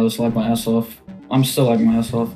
I just like my ass off. I'm still like my ass off.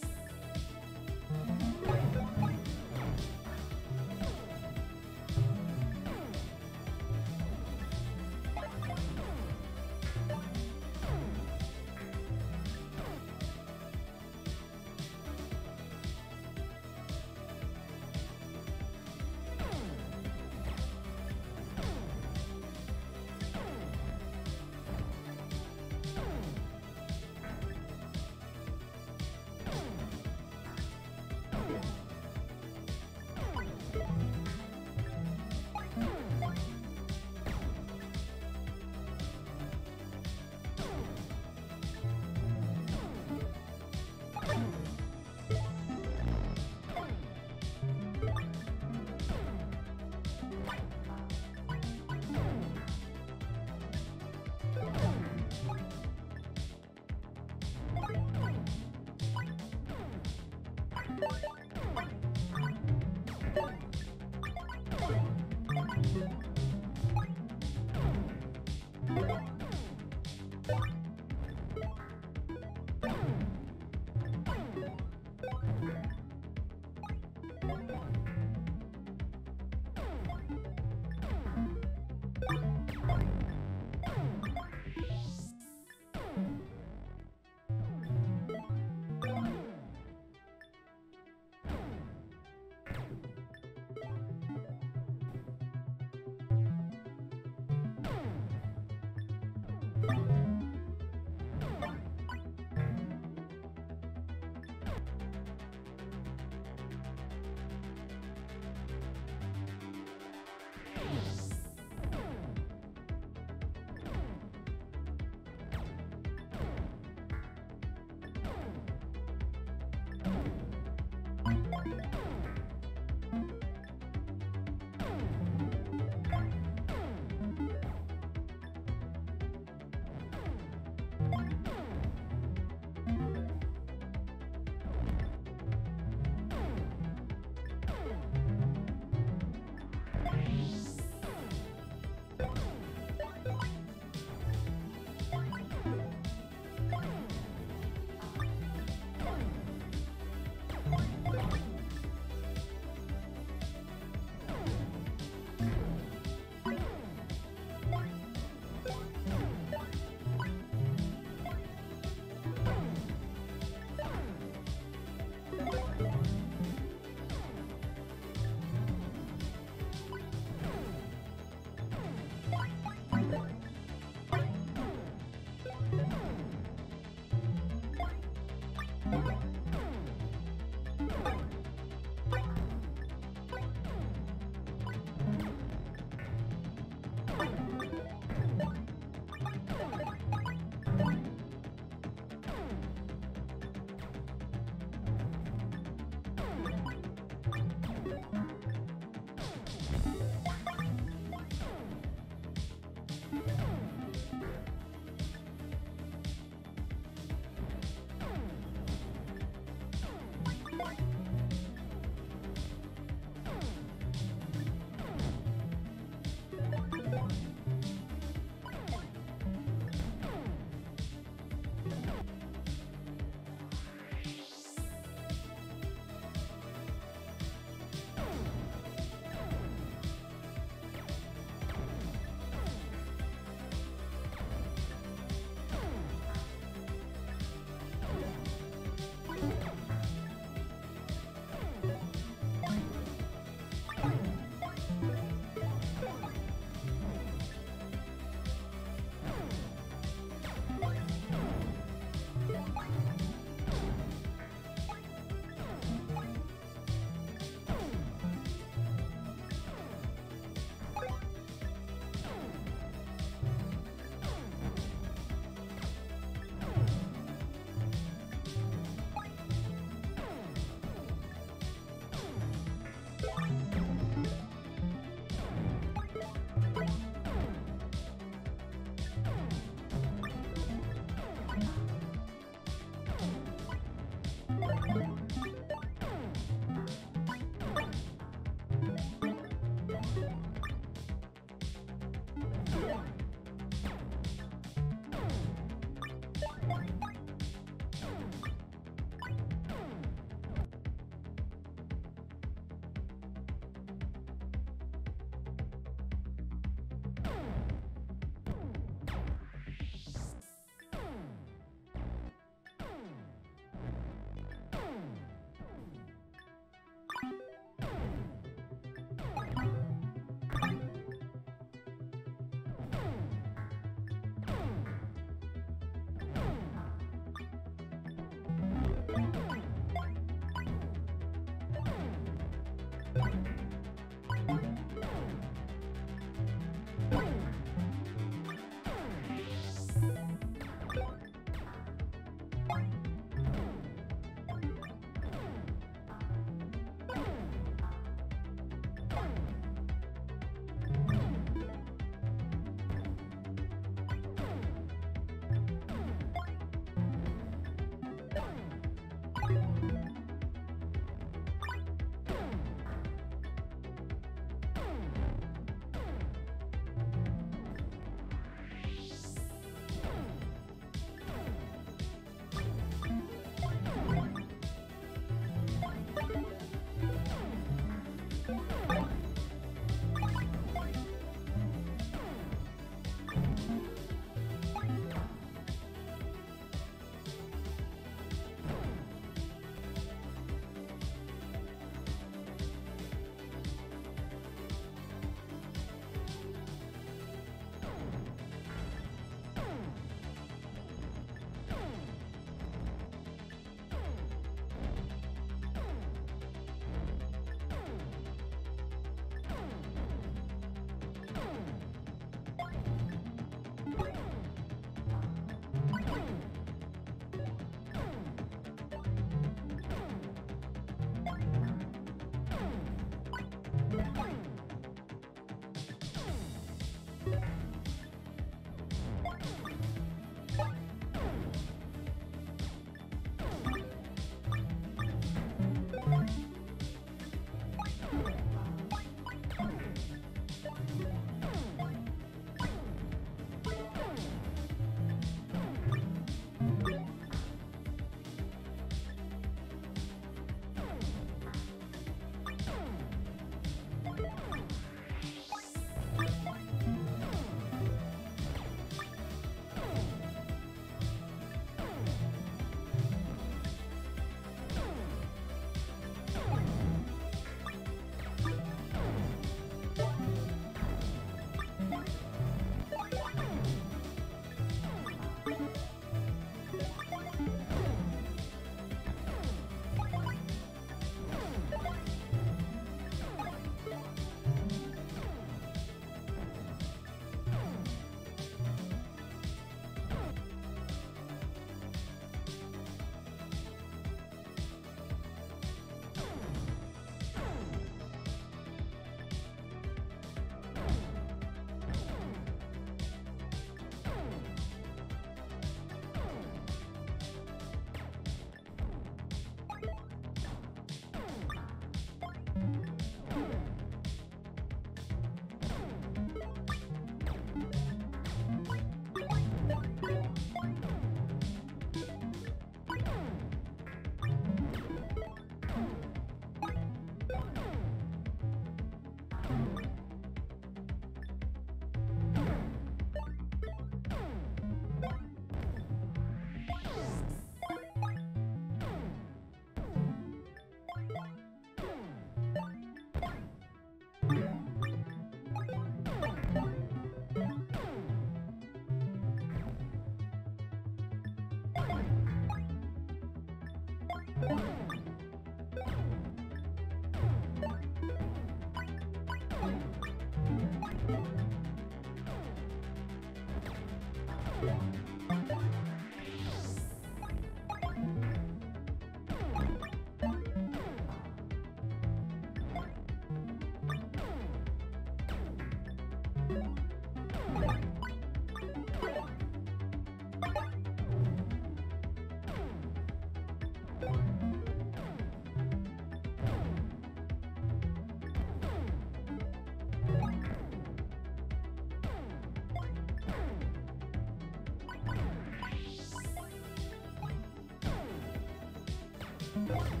Yeah.